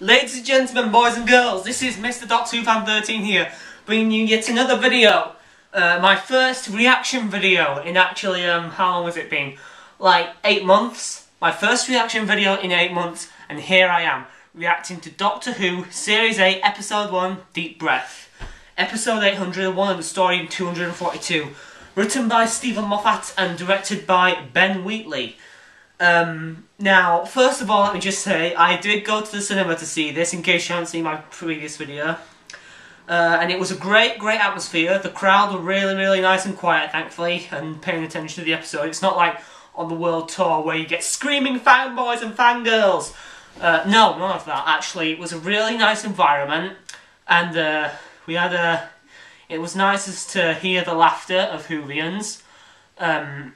Ladies and gentlemen, boys and girls, this is Mr. Doctor Fan 13 here, bringing you yet another video. Uh, my first reaction video in actually, um, how long has it been? Like, eight months? My first reaction video in eight months, and here I am, reacting to Doctor Who, Series 8, Episode 1, Deep Breath. Episode 801 and the story 242. Written by Steven Moffat and directed by Ben Wheatley. Um, now, first of all, let me just say, I did go to the cinema to see this, in case you haven't seen my previous video. Uh, and it was a great, great atmosphere. The crowd were really, really nice and quiet, thankfully, and paying attention to the episode. It's not like on the world tour where you get screaming fanboys and fangirls. Uh, no, none of that. Actually, it was a really nice environment, and uh, we had a. It was nice to hear the laughter of Whovians. Um,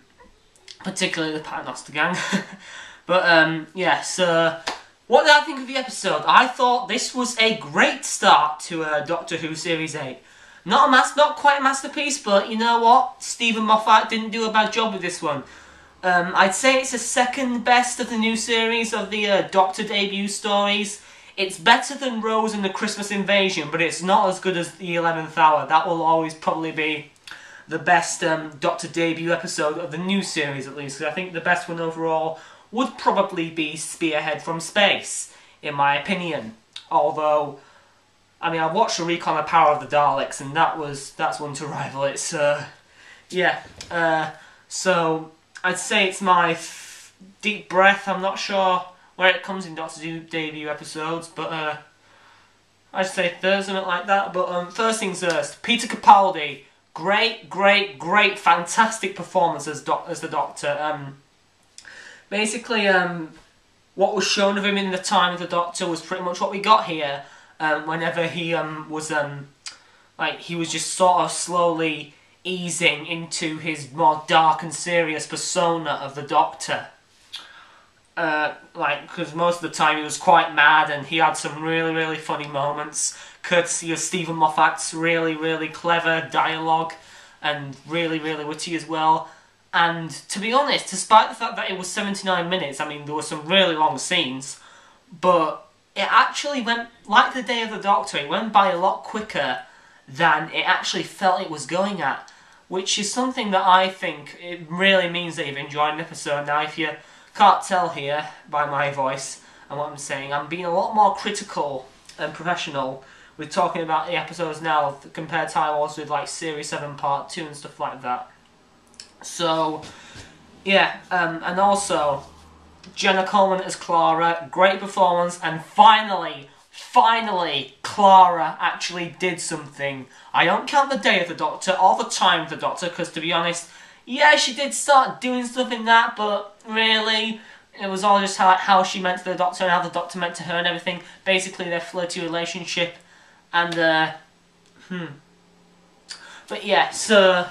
particularly the Paternoster gang. but um, yeah, so what did I think of the episode? I thought this was a great start to uh, Doctor Who Series 8. Not a mas not quite a masterpiece, but you know what? Steven Moffat didn't do a bad job with this one. Um, I'd say it's the second best of the new series of the uh, Doctor debut stories. It's better than Rose and the Christmas Invasion, but it's not as good as the 11th Hour. That will always probably be the best um, Doctor debut episode of the new series, at least. I think the best one overall would probably be Spearhead from Space, in my opinion. Although, I mean, I watched the Recon the Power of the Daleks, and that was that's one to rival it. So, yeah. Uh, so I'd say it's my deep breath. I'm not sure where it comes in Doctor Who debut episodes, but uh, I'd say third, something like that. But um, first things first, Peter Capaldi Great, great, great, fantastic performance as, doc as the Doctor. Um, basically, um, what was shown of him in the time of the Doctor was pretty much what we got here. Um, whenever he um, was, um, like, he was just sort of slowly easing into his more dark and serious persona of the Doctor. Uh, like, because most of the time he was quite mad and he had some really, really funny moments courtesy of Steven Moffat's really, really clever dialogue and really, really witty as well. And to be honest, despite the fact that it was 79 minutes, I mean, there were some really long scenes, but it actually went, like the Day of the Doctor, it went by a lot quicker than it actually felt it was going at. Which is something that I think it really means that you've enjoyed an episode. Now, if you can't tell here by my voice and what I'm saying, I'm being a lot more critical and professional we're talking about the episodes now compared Time Wars with like Series 7 Part 2 and stuff like that. So, yeah, um, and also, Jenna Coleman as Clara, great performance, and finally, finally, Clara actually did something. I don't count the day of the Doctor or the time of the Doctor, because to be honest, yeah, she did start doing stuff in that, but really, it was all just how, how she meant to the Doctor and how the Doctor meant to her and everything. Basically, their flirty relationship and, uh, hmm. But yeah, so,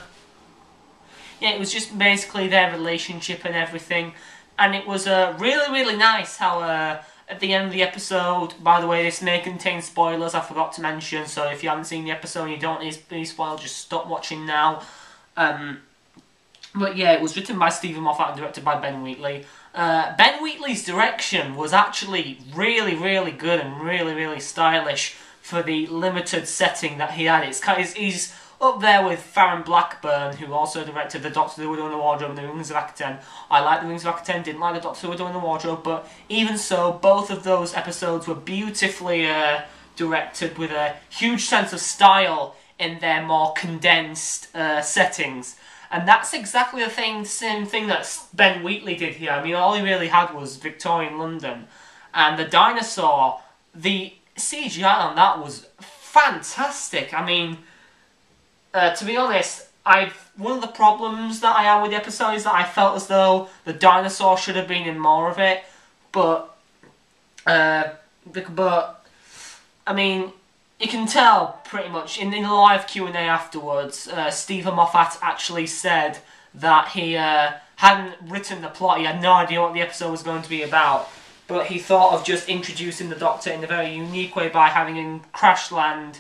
yeah, it was just basically their relationship and everything. And it was uh, really, really nice how, uh, at the end of the episode, by the way, this may contain spoilers, I forgot to mention, so if you haven't seen the episode and you don't need to be spoiled, just stop watching now. Um, but yeah, it was written by Steven Moffat and directed by Ben Wheatley. Uh, ben Wheatley's direction was actually really, really good and really, really stylish for the limited setting that he had. It's he's up there with Farren Blackburn, who also directed The Doctor Who in the Wardrobe and The Rings of Akhaten. I like The Rings of Akhaten, didn't like The Doctor Who in the Wardrobe, but even so, both of those episodes were beautifully uh, directed with a huge sense of style in their more condensed uh, settings. And that's exactly the thing, same thing that Ben Wheatley did here. I mean, all he really had was Victorian London. And the dinosaur, the CGI on that was fantastic. I mean, uh, to be honest, I've one of the problems that I had with the episode is that I felt as though the dinosaur should have been in more of it, but uh, but I mean, you can tell pretty much in, in the live Q and A afterwards. Uh, Steven Moffat actually said that he uh, hadn't written the plot. He had no idea what the episode was going to be about but he thought of just introducing the Doctor in a very unique way by having him crash land,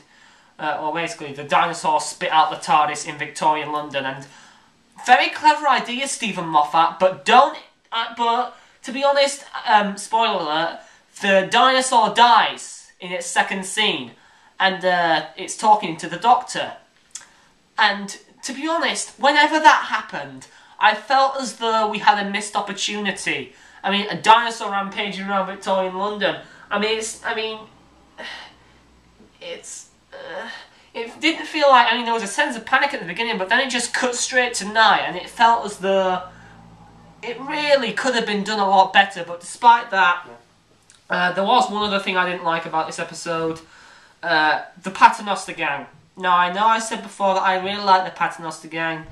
uh, or basically the dinosaur spit out the TARDIS in Victorian London, and very clever idea, Steven Moffat, but don't, uh, but to be honest, um, spoiler alert, the dinosaur dies in its second scene, and uh, it's talking to the Doctor. And to be honest, whenever that happened, I felt as though we had a missed opportunity. I mean, a dinosaur rampaging around Victorian London. I mean, it's. I mean, it's. Uh, it didn't feel like. I mean, there was a sense of panic at the beginning, but then it just cut straight to night, and it felt as though it really could have been done a lot better. But despite that, uh, there was one other thing I didn't like about this episode: uh, the Paternoster Gang. Now, I know I said before that I really like the Paternoster Gang,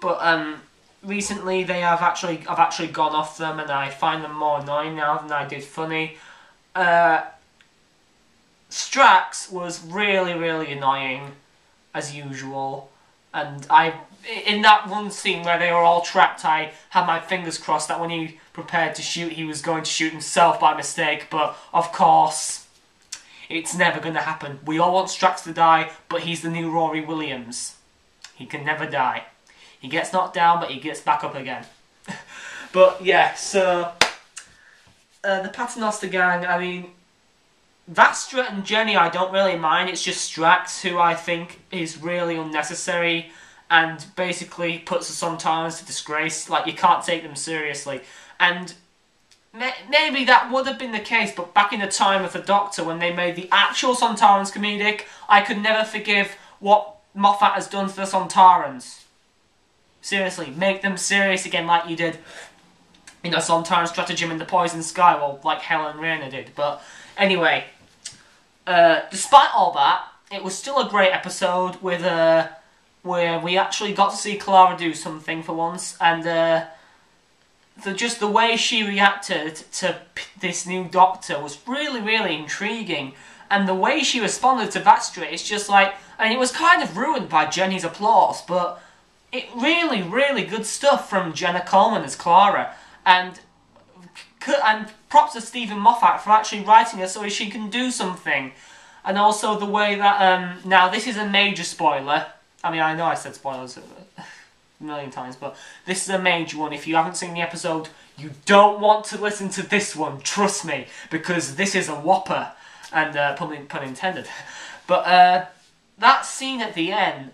but um, recently they have actually I've actually gone off them and I find them more annoying now than I did funny. Uh, Strax was really really annoying as usual, and I in that one scene where they were all trapped, I had my fingers crossed that when he prepared to shoot, he was going to shoot himself by mistake. But of course, it's never going to happen. We all want Strax to die, but he's the new Rory Williams. He can never die. He gets knocked down, but he gets back up again. but yeah, so uh, the Paternoster gang. I mean, Vastra and Jenny, I don't really mind. It's just Strax who I think is really unnecessary and basically puts the Sontarans to disgrace. Like you can't take them seriously, and maybe that would have been the case. But back in the time of the Doctor, when they made the actual Sontarans comedic, I could never forgive what Moffat has done to the Sontarans. Seriously, make them serious again like you did in a Sontaran stratagem in the Poison Sky, well, like Helen Raynor did. But anyway, uh, despite all that, it was still a great episode with uh, where we actually got to see Clara do something for once, and uh, the just the way she reacted to this new Doctor was really, really intriguing. And the way she responded to Vastra is just like, and it was kind of ruined by Jenny's applause, but it really, really good stuff from Jenna Coleman as Clara, and and props to Steven Moffat for actually writing her so she can do something, and also the way that um now this is a major spoiler. I mean, I know I said spoilers a million times, but this is a major one. If you haven't seen the episode, you don't want to listen to this one. Trust me, because this is a whopper, and uh, pun, pun intended. But uh, that scene at the end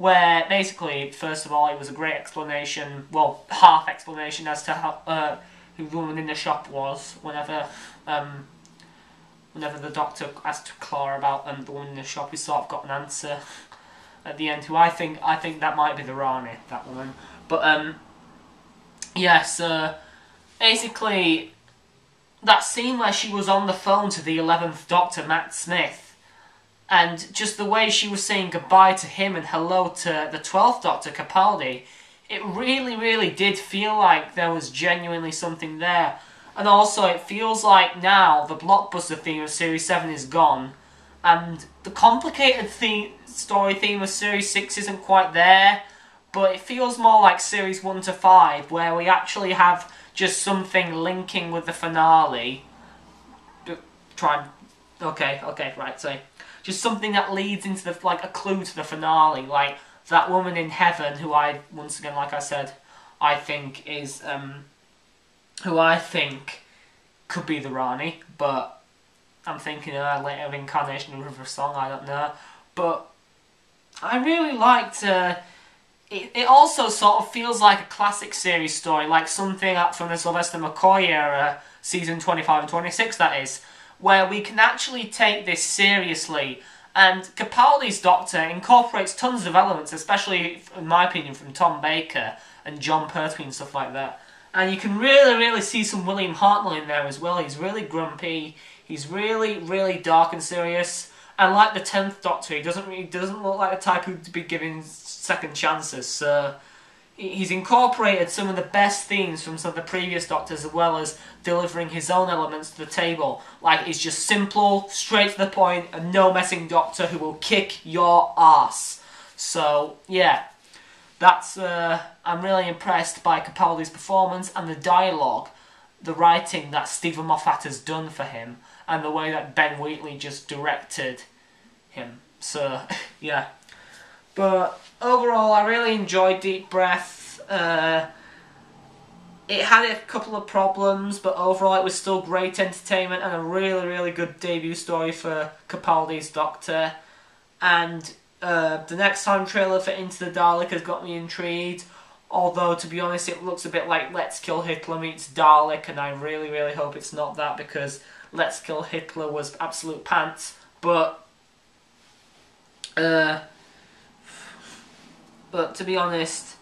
where basically, first of all, it was a great explanation, well, half explanation as to how uh, who the woman in the shop was. Whenever, um, whenever the doctor asked Clara about um, the woman in the shop, we sort of got an answer at the end. Who I think I think that might be the Rani, that woman. But um, yes, uh, basically, that scene where she was on the phone to the eleventh Doctor, Matt Smith and just the way she was saying goodbye to him and hello to the 12th Doctor, Capaldi, it really, really did feel like there was genuinely something there. And also, it feels like now the blockbuster theme of Series 7 is gone, and the complicated theme, story theme of Series 6 isn't quite there, but it feels more like Series 1 to 5, where we actually have just something linking with the finale. Try and... Okay, okay, right, so just something that leads into the like a clue to the finale, like that woman in heaven, who I once again, like I said, I think is um, who I think could be the Rani, but I'm thinking of a later incarnation of River Song. I don't know, but I really liked. Uh, it, it also sort of feels like a classic series story, like something up from the Sylvester McCoy era, season 25 and 26, that is where we can actually take this seriously. And Capaldi's Doctor incorporates tons of elements, especially, in my opinion, from Tom Baker and Jon Pertwee and stuff like that. And you can really, really see some William Hartnell in there as well. He's really grumpy. He's really, really dark and serious. And like the Tenth Doctor, he doesn't really doesn't look like the type who'd be giving second chances. So he's incorporated some of the best themes from some of the previous Doctors as well as delivering his own elements to the table. Like, he's just simple, straight to the point, a no messing Doctor who will kick your ass. So, yeah. That's, uh, I'm really impressed by Capaldi's performance and the dialogue, the writing that Steven Moffat has done for him, and the way that Ben Wheatley just directed him. So, yeah. But overall, I really enjoyed Deep Breath. Uh, it had a couple of problems, but overall it was still great entertainment and a really, really good debut story for Capaldi's Doctor. And uh, the next time trailer for Into the Dalek has got me intrigued. Although, to be honest, it looks a bit like Let's Kill Hitler meets Dalek, and I really, really hope it's not that because Let's Kill Hitler was absolute pants. But, uh, but to be honest,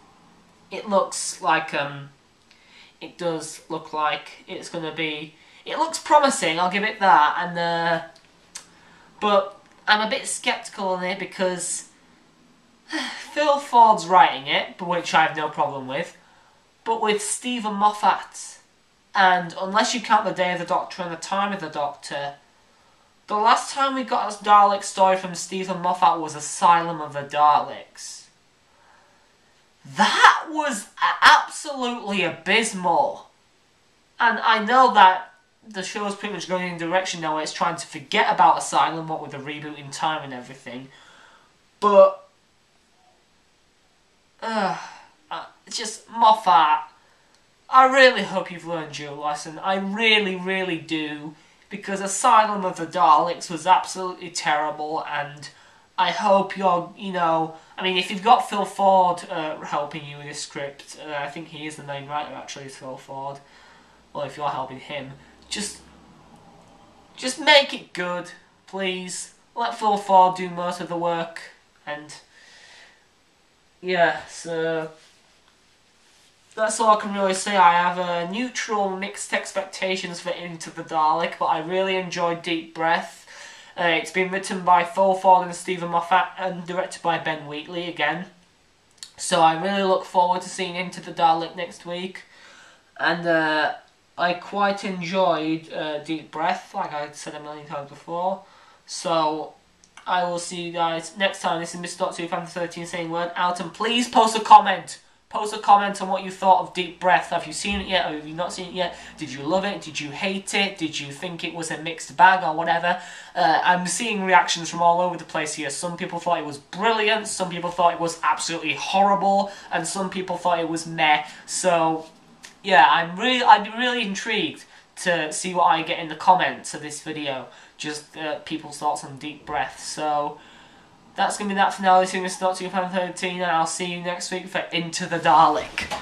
it looks like um, it does look like it's going to be. It looks promising. I'll give it that. And uh, but I'm a bit skeptical on it because Phil Ford's writing it, which I have no problem with. But with Steven Moffat, and unless you count the Day of the Doctor and the Time of the Doctor, the last time we got a Dalek story from Steven Moffat was Asylum of the Daleks. That was absolutely abysmal. And I know that the show is pretty much going in a direction now where it's trying to forget about Asylum, what with the reboot in time and everything. But, uh, just Moffat. I really hope you've learned your lesson. I really, really do. Because Asylum of the Daleks was absolutely terrible and I hope you're, you know, I mean, if you've got Phil Ford uh, helping you with this script, uh, I think he is the main writer actually, is Phil Ford. Well, if you're helping him, just, just make it good, please. Let Phil Ford do most of the work, and yeah, so that's all I can really say. I have a neutral, mixed expectations for Into the Dalek, but I really enjoyed Deep Breath. Uh, it's been written by Phil Ford and Steven Moffat and directed by Ben Wheatley again. So I really look forward to seeing Into the Dalek next week. And uh, I quite enjoyed uh, Deep Breath, like I said a million times before. So I will see you guys next time. This is Mr. Doctor Who, 13, saying word out. And please post a comment. Post a comment on what you thought of Deep Breath. Have you seen it yet or have you not seen it yet? Did you love it? Did you hate it? Did you think it was a mixed bag or whatever? Uh, I'm seeing reactions from all over the place here. Some people thought it was brilliant, some people thought it was absolutely horrible, and some people thought it was meh. So, yeah, I'm really, I'd be really intrigued to see what I get in the comments of this video. Just uh, people's thoughts on Deep Breath. So, that's going to be that for now. This is. Doctor 2013, and I'll see you next week for Into the Dalek.